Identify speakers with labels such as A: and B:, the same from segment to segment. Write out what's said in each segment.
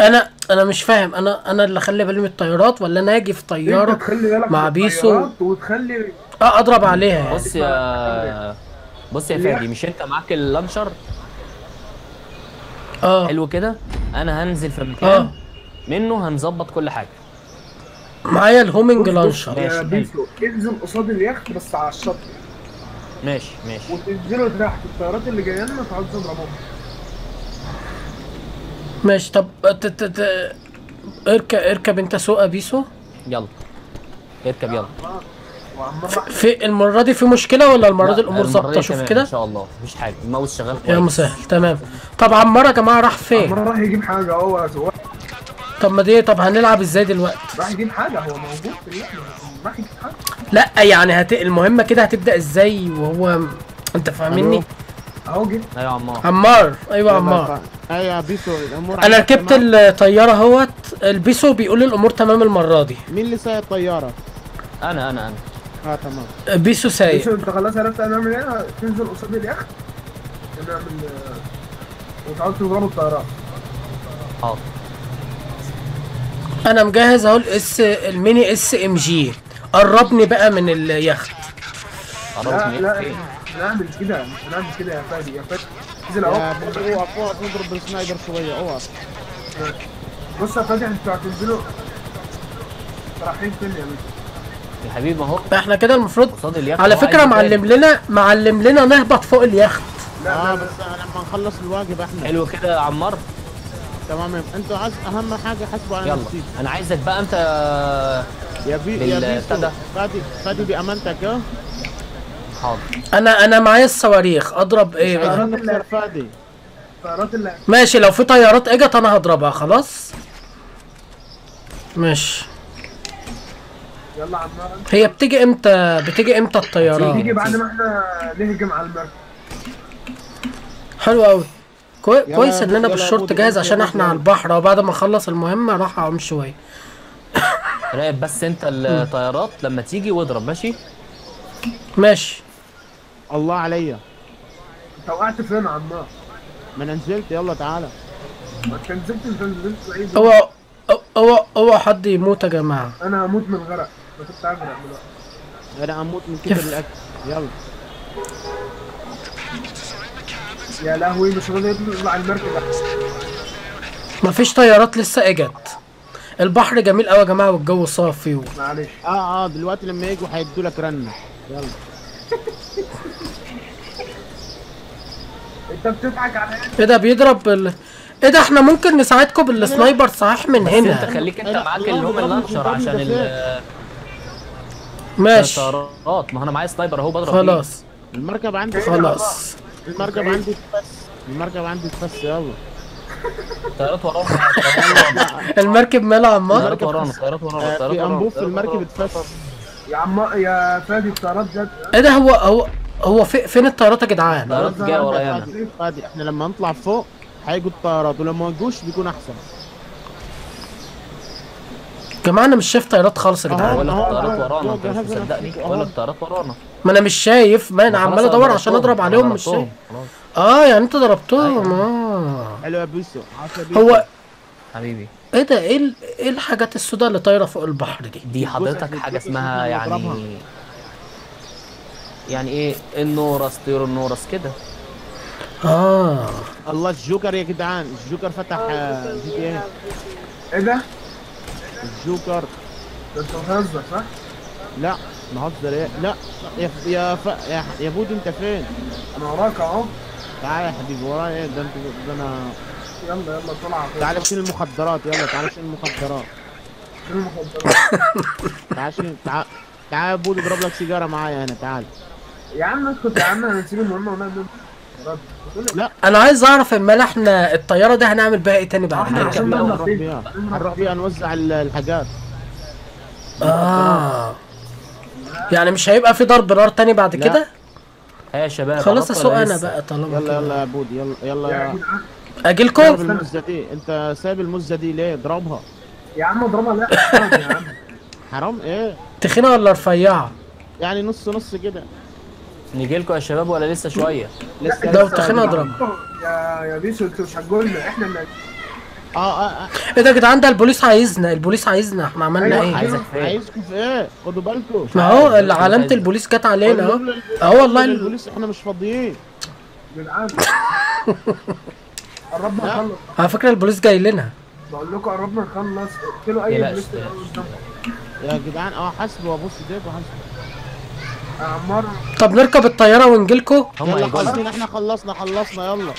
A: أنا أنا مش فاهم. أنا أنا اللي أخلي بالي من الطيارات ولا أنا أجي في
B: طيارة
A: مع بيسو.
B: وتخلي
A: آه أضرب عليها يعني.
C: بص يا بص يا فادي مش أنت معاك ال
A: launcher؟ آه.
C: حلو كده. أنا هنزل في
A: آه.
C: مكان منه هنظبط كل حاجة.
A: معايا
B: ال
A: homing
C: launcher.
B: يا بيسو انزل قصاد اليخت بس على الشط.
C: ماشي ماشي.
B: وتنزلوا تحت الطيارات اللي جاية لنا تقعدوا تضربوهم
A: ماشي طب ت- ت- ت- اركب اركب انت سوق بيسو
C: يلا. اركب يلا.
A: في المرة دي في مشكلة ولا المرة دي
C: لا،
A: الأمور
C: ظابطة؟
A: شوف كده.
C: إن شاء الله. مفيش حاجة. الماوس شغال
A: يا
C: كويس.
A: مسهل. تمام. طب عمار يا جماعة راح فين؟
B: عمال راح يجيب حاجة هو سواق
A: طب ما دي طب هنلعب إزاي دلوقتي؟
B: راح يجيب حاجة هو موجود في اللحمه راح يجيب حاجة.
A: لا يعني هت... المهمة كده هتبدأ إزاي؟ وهو أنت فاهمني؟
B: أهو جه.
C: أيوه يا عمار.
A: عمار. أيوه عمار.
D: أيوه يا بيسو
A: الأمور
D: أنا
A: ركبت؟ الطيارة أهوت. البيسو بيقول لي الأمور تمام المرة دي.
D: مين اللي سايق الطيارة؟
C: أنا أنا أنا.
D: آه تمام.
A: بيسو سايق.
B: بيسو أنت خلاص عرفت هنعمل إيه؟ تنزل قصاد اليخت. ونعمل وتقعدوا تضربوا الطيارات
C: حاضر.
A: أنا مجهز أهو ال S ال mini SMG قربني بقى من اليخت.
B: لا
C: من
B: لا
C: فين
B: نعمل كده مش هنعمل كده يا فادي يا فادي. انزل
D: يا
B: اهو
D: بودي اوقف اوقف نضرب بال sniper شوية اوقف
B: بص يا فادي أنتوا هتنزلوا رايحين فين يا بيسو
C: يا حبيبي ما هو
A: إحنا كده المفروض على
C: فكرة
A: معلم. لنا معلم لنا نهبط فوق اليخت.
B: لا
D: آه
B: لا.
D: بس لما نخلص الواجب إحنا.
C: حلو كده يا عمار.
D: تمام. أنتوا عايز اهم حاجة حسبوا على
C: يلا.
D: نفسي.
C: أنا عايزك بقى انت
D: يا بي يا
C: ده.
D: فادي فادي بأمانتك آه؟
C: حاضر.
A: أنا أنا معايا الصواريخ. أضرب
D: إيه
A: بقى؟
D: فادي.
B: الطيارات اللي
A: ماشي لو في طيارات إجت أنا هضربها خلاص؟ ماشي.
B: يلا عمال
A: هي بتيجي إمتى؟ بتيجي إمتى الطيارات
B: نيجي بعد ما إحنا نهجم على المركب.
A: حلو قوي كوي... كويس
D: إن أنا
A: بالشورت جاهز عشان إحنا على. البحر. وبعد ما أخلص المهمة راح اقوم شوية.
C: راقب بس أنت الطيارات لما تيجي واضرب ماشي؟
A: ماشي.
D: الله عليا.
B: انت وقعت فين يا عمار؟
D: ما أنا نزلت يلا تعالى.
B: ما انت نزلت انت نزلت بعيد.
A: هو هو هو حد يموت يا جماعة؟
B: أنا هموت من الغرق. أنا كنت هغرق دلوقتي
D: أنا أموت من كتر؟ الأكل. يلا.
B: يا لهوي مش راضي يطلع المركب؟
A: مفيش طيارات لسه إجت. البحر جميل قوي يا جماعة والجو صافي و...
B: معلش.
D: آه آه دلوقتي لما يجوا هيدوا لك رنة. يلا.
B: انت بتضحك على
A: إيه؟ ده بيضرب ال... إيه ده إحنا ممكن نساعدكم بالسنايبر صحيح من
C: بس انت
A: هنا؟
C: خليك انت معاك
D: الله
C: اللي هم
D: يضربني
C: اللانشر عشان ال-
A: ماشي.
C: الطيارات ما هو أنا معايا سنايبر اهو بضرب.
A: خلاص.
D: المركب عندي
A: خلاص.
D: المركب عندي تفس المركب عندي تفس يلا.
C: طيارات ورانا.
A: المركب ماله يا عمار
C: طيارات ورانا طيارات ورانا
D: آه،
C: طيارات
D: في
C: ورانا
D: أنبوب في المركب
C: ورانا.
B: يا عم يا فادي الطيارات جت.
A: إيه ده هو هو هو في فين الطيارات يا جدعان؟
C: طيارات جاية ورايا أنا.
D: فادي إحنا لما نطلع فوق هيجوا الطيارات ولما ما يجوش بيكون
A: أحسن. جماعة أنا مش شايف طيارات خالص يا. جدعان.
C: بقول لك
D: أهو،
C: طيارات
D: أهو،
C: ورانا. أنت مش مصدقني؟
D: نفسك،
C: بقول
D: أهو.
C: لك طيارات ورانا.
A: ما أنا مش شايف. ما أنا
C: ما
A: عمال
C: أدور
A: عشان.
C: أضرب
A: عليهم مش. شايف. آه يعني أنت ضربتهم. آه.
D: حلو يا بيسو.
A: هو
C: حبيبي.
A: إيه ده؟ إيه إيه الحاجات السوداء اللي طايرة فوق البحر دي؟
C: دي حضرتك
D: حاجة
C: اسمها. يعني يعني إيه؟ النورس طيور النورس كده.
A: آه.
D: الله الجوكر يا جدعان. الجوكر فتح آه، GTA.
B: إيه ده؟
D: الجوكر.
B: انت بتهزر صح؟
D: لا نهزر إيه لا يا يا ف... يا, بود انت فين؟
B: أنا وراك اهو.
D: تعالى يا حبيبي ورايا. إيه ده انت ده أنا
B: يلا يلا طلع
D: تعالى شيل المخدرات يلا تعالى شيل المخدرات
B: المخدرات؟
D: تعالى شيل تعالى تعالى يا بود اضرب لك سيجارة معايا هنا تعال
B: يا عم اسكت يا عم هنسيب المهمة ونعمل لي
A: أنا عايز أعرف امال إحنا الطيارة دي هنعمل بيها إيه تاني بعد كده
D: هنروح. بيها هنروح بيها نوزع ال- الحاجات
A: آه يعني مش هيبقى في ضرب نار تاني بعد
D: لا.
A: كده
C: يا شباب
A: خلاص اسوق
C: أنا؟
A: بقى طالما
D: يلا. يلا يا بود يلا يلا
B: يا
A: اجيلكم
D: اضرب المزة دي. أنت سايب المزة دي ليه؟ اضربها.
B: يا عم اضربها. لا حرام يا عم.
D: حرام. إيه؟
A: تخينة ولا رفيعة؟
D: يعني نص نص كده.
C: نيجي لكم يا شباب ولا لسه شوية؟
D: لسه
A: ده
D: لسه
A: تخين اضرب
B: يا يا بيسو أنتوا مش هتقولنا إحنا اللي
D: آه آه آه.
A: إيه ده يا جدعان؟ ده البوليس عايزنا البوليس عايزنا. إحنا عملنا
B: أيوة،
A: إيه؟
C: عايزك فين؟
D: عايزكم في إيه؟ خدوا بالكم.
A: ما هو علامة البوليس جت علينا. اهو آه والله. ال-
D: البوليس إحنا مش فاضيين.
B: جدعان قربنا
D: لا.
B: نخلص.
A: على فكرة البوليس جاي لنا.
B: بقول لكم قربنا نخلص. قلت أي
C: يلاش،
B: بوليس.
D: يا جدعان آه حاسبوا ابص
B: يا عمار.
A: طب نركب الطيارة ونجيلكوا
C: هم
D: يلا خلصنا. إحنا خلصنا خلصنا يلا.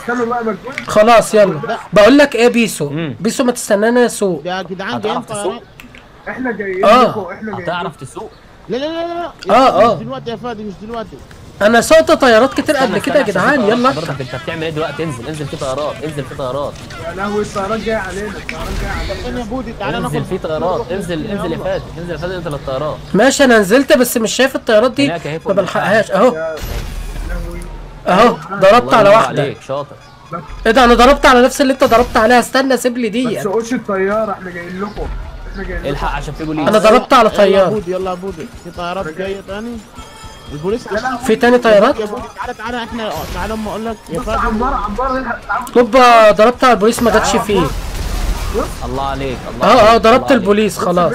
B: استنوا بقى مجهول
A: خلاص يلا. بقول لك إيه بيسو؟
C: مم.
A: بيسو ما تستنانا سوق.
D: يا جدعان جايين
C: تسوق؟
B: إحنا جايين
A: آه.
B: لكم إحنا جايين
C: هتعرف تسوق؟
D: لا لا لا لا
A: آه،
D: يا
A: آه.
D: مش دلوقتي يا فادي مش دلوقتي.
A: أنا سوقت طيارات كتير قبل كده يا جدعان يلا.
C: انت بتعمل إيه دلوقتي؟ انزل انزل في طيارات انزل في طيارات.
B: يا لهوي الطيارات جاية علينا الطيارات جاية
D: فين يا
B: علينا
D: بودي تعالى
C: انزل
D: ناخد
C: في طيارات انزل انزل يا فادي انزل يا فادي انزل الطيارات.
A: ماشي أنا نزلت بس مش شايف الطيارات دي. ما بلحقهاش.
B: أهو.
A: أهو ضربت على واحدة.
C: عليك شاطر.
A: إيه ده أنا ضربت على نفس اللي أنت ضربت عليها. استنى سيب لي
B: ما
A: دي
B: تسوقوش الطيارة إحنا جايين لكم. إحنا جايين لكم.
C: الحق عشان في بوليس
A: أنا ضربت على
D: يلا يا بودي يلا يا بودي. في طيارات جاية تاني؟ البوليس
A: في تاني طيارات؟
D: تعالى تعالى إحنا تعالى أما أقول لك يا فادي
B: عمار عمار
A: اوبا ضربت على البوليس ما جاتش فيه.
C: الله عليك الله
A: آه آه
C: عليك،
A: ضربت. البوليس خلاص.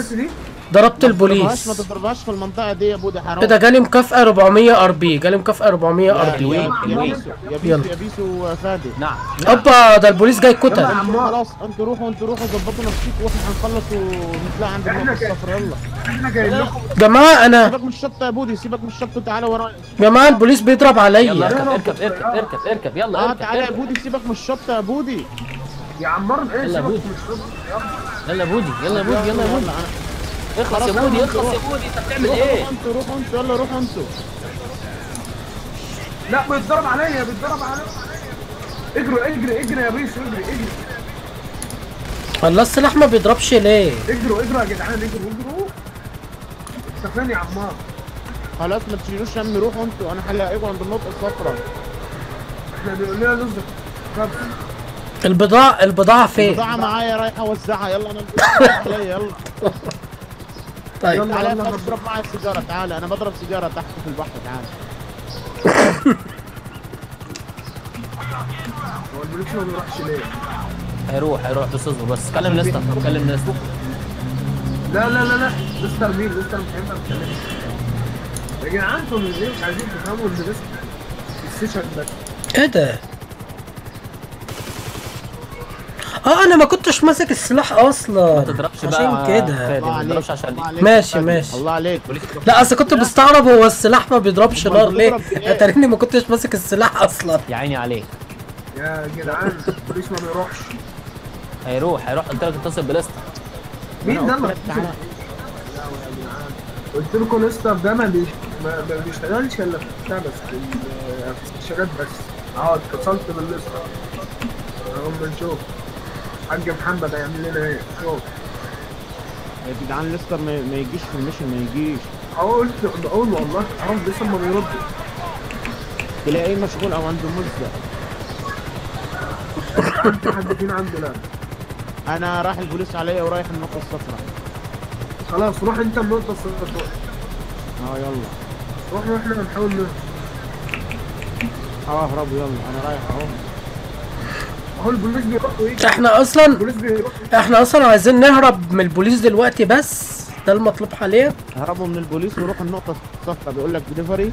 A: ضربت
D: ما تضربهاش ما
A: البوليس
D: تضربهاش في المنطقة دي يا بودي حرام.
A: إيه ده جالي مكافأة 400 RP جالي مكافأة 400 RP
D: يا-. بيسو يا
A: يلا.
D: بيسو فادي.
C: نعم. نعم.
A: أوبا ده البوليس جاي كتل.
D: خلاص أنتوا روحوا أنتوا روحوا ظبطوا نفسكم وإحنا هنخلص ونطلع عند النقطه الصفر يلا.
B: إحنا جايين لكم.
A: جماعة أنا
D: سيبك من الشطه يا بودي سيبك من الشطه وتعالى ورايا
A: جماعة البوليس بيضرب
C: يلا
A: عليا
C: اركب اركب اركب اركب اركب. يلا
D: آه
C: اركب
D: تعالى يا بودي سيبك من الشطه يا بودي
B: يا عمار إيه
C: يلا
B: سيبك
C: بود.
B: من الشغل يلا
C: يلا يا بودي يلا يا بودي يلا يا بودي اخلص يا بودي اخلص يا بودي انت بتعمل إيه؟
D: روحوا أنتوا روحوا أنتوا يلا روحوا أنتوا
B: لا بيتضرب عليا بيتضرب عليا. اجروا اجري اجري يا بيسو اجري اجري.
A: الله السلاح ما بيضربش ليه؟
B: اجروا اجروا يا جدعان اجروا اجروا. انت فين يا عمار.
D: خلاص ما تشيلوش هم روحوا أنتوا. أنا هلاقيكم عند النقطه الصفراء.
B: إحنا بيقول لنا نزل. طب.
A: البضاعة البضاعة فين؟
D: البضاعة معايا رايحة أوزعها. يلا أنا البضاعة عليا يلا.
A: طيب.
B: يلا.
D: تعالى اشرب معايا السيجاره تعالى أنا بضرب سيجارة تحت في البحر. تعالى
B: هو ما بيروحش ليه
C: هيروح هيروح بس اصبر بس. كلم نستر كلم نستر
B: لا لا لا لا. مستر مين؟ مستر مش هينفع يا جدعان أنتوا ليه مش عايزين تفهموا إن بس ال session بس
A: إيه ده؟ آه أنا ما كنتش ماسك السلاح أصلا.
C: ما تضربش بقى
A: عشان كده.
C: ما تضربش عشان
D: عليك.
A: ماشي،. ماشي.
D: الله عليك.
A: لا أصل كنت بستغرب هو السلاح ما بيضربش نار ليه؟ اتاريني ما كنتش ماسك السلاح أصلا.
C: يا عيني عليك.
B: يا جدعان البوليس ما بيروحش.
C: هيروح هيروح. قلت لك اتصل بلستر
B: مين ده؟
D: قلت
B: اللي. قلت لكم لسه ده ما بيش- ما ما بيشتغلش إلا في بس في ال- في الشاشات بس. أه اتصلت باللسه اهو بنشوف حاج محمد هيعمل لنا إيه؟ شوف.
D: يا جدعان ليستر ما يجيش في الميشن ما يجيش.
B: اهو قلت بقول والله حرام لسه ما بيرد
D: تلاقيه مشغول أو عنده
B: مزة. حد فينا عنده لا
D: أنا راح البوليس عليا ورايح النقطه الصفراء
B: خلاص روح انت النقطه الصفر
D: آه يلا.
B: روح وإحنا بنحاول
D: آه اهربوا يلا. أنا رايح أهو.
B: اهو البوليس بيروح ويجي إحنا أصلا
A: إحنا أصلا عايزين نهرب من البوليس دلوقتي بس. ده المطلوب حاليا.
D: هربوا من البوليس وروحوا النقطة الصفراء. بيقول لك دليفري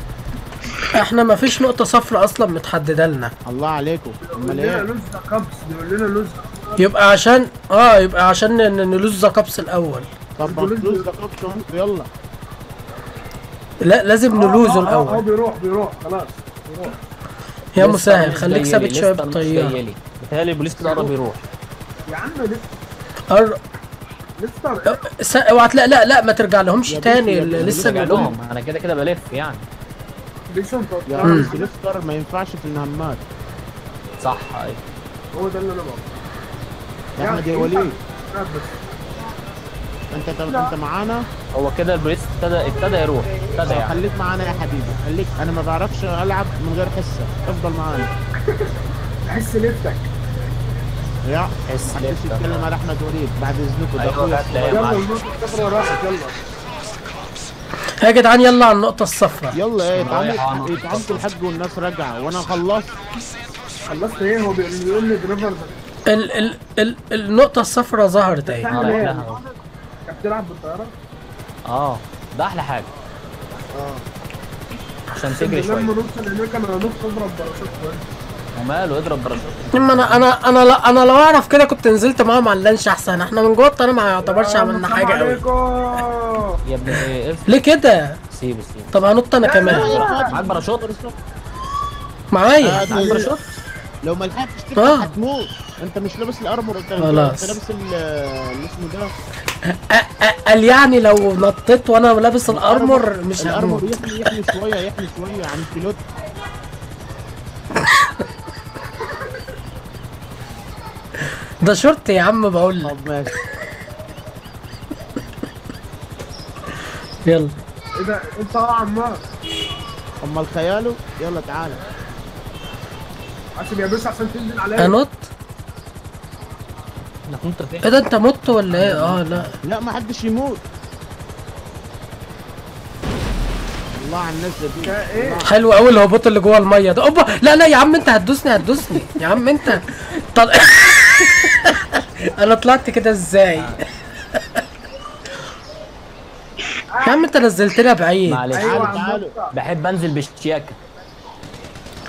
A: إحنا ما فيش نقطة صفراء أصلا متحددة لنا.
D: الله عليكم.
B: بيقول
D: أمال
B: لنا
D: إيه؟
B: lose the cops بيقول لنا lose the
A: يبقى عشان آه يبقى عشان نلوز كابس الأول.
D: طب خدتوا أنتوا يلا.
A: لا لازم نلوزه
B: آه
A: الأول.
B: بيروح بيروح خلاص بيروح.
A: يا مسهل خليك ثابت
C: لي،
A: شوية
C: جاي لي. بيتهيألي البوليس كده قرب يروح
B: يا عم لسه
A: قر-
B: لسه
A: س- اوعى لا لا لا ما ترجع لهمش تاني لسه بيقولوا
C: لهم. أنا كده كده بلف يعني.
B: انت
D: يا ليستر ما ينفعش في المهمات
C: صح أيوه
B: هو ده اللي أنا بقوله
D: يا أحمد يا وليد. أنت أنت معانا؟
C: هو كده البوليس ابتدى ابتدى يروح. ابتدى يعني.
D: خليك معانا يا حبيبي. خليك. أنا ما بعرفش ألعب من غير حسه افضل معانا.
B: احس لفتك
D: يا
C: لفتك.
D: يتكلم على أحمد وليد بعد اذنكم ده
C: أيوه أخويا.
B: يلا الصفرا راحت يلا.
A: يا جدعان يلا على النقطة الصفراء.
D: يلا إيه
C: رايح على
D: اتعامل
C: نقطة
D: اتعامل الحاج والناس رجع. وأنا خلصت.
B: خلصت إيه؟ هو بيقول لي driver
A: ال ال ال النقطة الصفراء ظهرت اهي
C: أهو.
B: كانت بتلعب بالطيارة؟
C: آه ده أحلى حاجة.
B: آه.
C: عشان تجري
B: لما
C: شوية.
B: نوصل هناك أنا باراشوت كويس
C: وماله اضرب باراشوت
A: إما أنا أنا أنا لا أنا لو أعرف كده كنت نزلت معاهم على اللانش أحسن. إحنا من جوه الطريق ما يعتبرش عملنا حاجة قوي
C: يا ابني إيه اف
A: ليه كده؟
C: سيب سيب
A: طب هنط أنا كمان.
C: معاك باراشوت؟
A: معايا.
D: آه،
C: معاك باراشوت.
D: لو ما لحقتش
A: آه.
D: تفتح هتموت. أنت مش لابس ال armor انت
A: خلاص.
D: أنت لابس ال- اللي اسمه ده.
A: قال يعني لو نطيت وأنا لابس ال armor مش
D: ال
A: armor
D: يحمي يحمي شوية يحمي شوية عن البيلوت
A: ده شورت يا عم بقول لك.
D: طب ماشي.
A: يلا.
B: إيه ده؟ انت آه عمار؟
D: أمال خياله؟ يلا تعالى.
B: عشان يا باشا عشان تنزل عليا.
A: انط
C: أنا كنت فين؟
A: إيه ده أنت مت ولا إيه؟ آه لا.
D: لا ما حدش يموت. الله على الناس دي.
B: إيه؟
A: حلو قوي الهبوط اللي جوه المية ده. أوبا! لا لا يا عم أنت هتدوسني هتدوسني. يا عم أنت. طل... أنا طلعت كده إزاي؟ يا عم أنت نزلتنا بعيد.
C: معلش.
B: أيوه
D: تعالوا،.
C: بحب أنزل بالشياكة.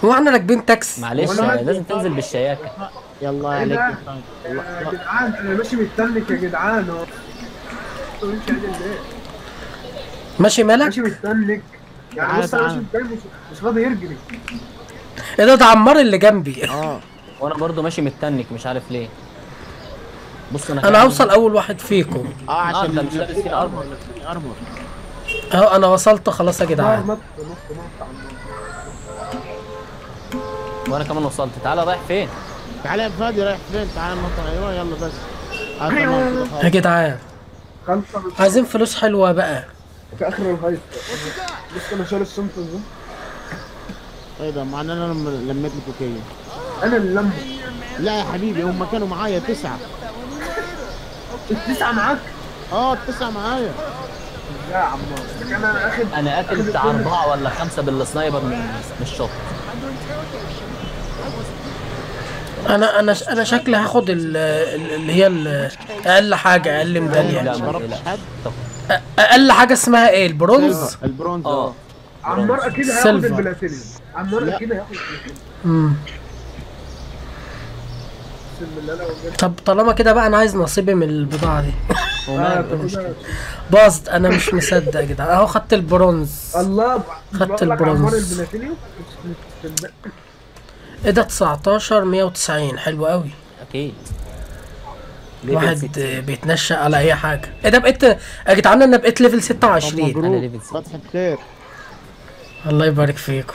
A: هو إحنا راكبين تاكسي.
C: معلش. لازم تنزل بالشياكة.
D: يلا
B: إيه
D: عليك؟ يا
B: جدعان أنا ماشي مستنك يا جدعان. أنتوا ماشي عادل ليه؟
A: ماشي مالك؟
B: ماشي مستنك يعني بص أنا ماشي مش راضي يجري
A: إيه ده ده عمار اللي جنبي.
D: آه.
C: وأنا برضو ماشي متنك مش عارف ليه. بص
A: أنا
C: أنا
A: هوصل أول واحد فيكم.
D: آه
C: آه
D: عشان
C: انت مش لابس فيه
D: armor
A: أهو أنا وصلت خلاص يا جدعان.
C: وأنا كمان وصلت. تعالى رايح فين؟
D: تعالى يا فادي رايح فين؟ تعالى المطر. أيوه يلا بس. تمام. كده
A: يا. جدعان. عايزين فلوس حلوة بقى.
B: في آخر ال heist بص أنا شايل السمسم ده.
D: إيه ده؟ معناه إن أنا لم- لميت لي كوكيه
B: أنا اللي لمه.
D: لا يا حبيبي هم كانوا معايا تسعة.
B: التسعة معاك؟
D: آه التسعه معايا.
B: لا يا عمار. أنا اخد
C: أنا اكل بتاع أربعة ولا خمسة بال sniper من الشط
A: أنا أنا أنا شكلي هاخد ال- ال- اللي هي ال-
D: أقل
C: حاجة
D: أقل
C: ميدالية.
A: أ- أقل حاجة اسمها إيه؟ البرونز؟
D: البرونز
C: آه.
D: آه.
B: عمار أكيد هياخد. البلاتينيوم. عمار. أكيد هياخد البلاتينيوم. اقسم بالله
A: طب طالما كده بقى أنا عايز نصيبي من البضاعة دي.
B: آه،.
A: باظت. أنا مش مصدق يا جدعان. أهو خدت البرونز.
B: الله
A: خدت البرونز. إيه ده؟ 19 190 حلو قوي.
C: أكيد.
A: واحد. بيتنشأ على أي حاجة. إيه ده بقيت يا جدعان أنا بقيت level
D: طب
A: 26
C: أنا
D: مبروك
C: level ستة.
D: فتحة خير
A: الله يبارك فيكم.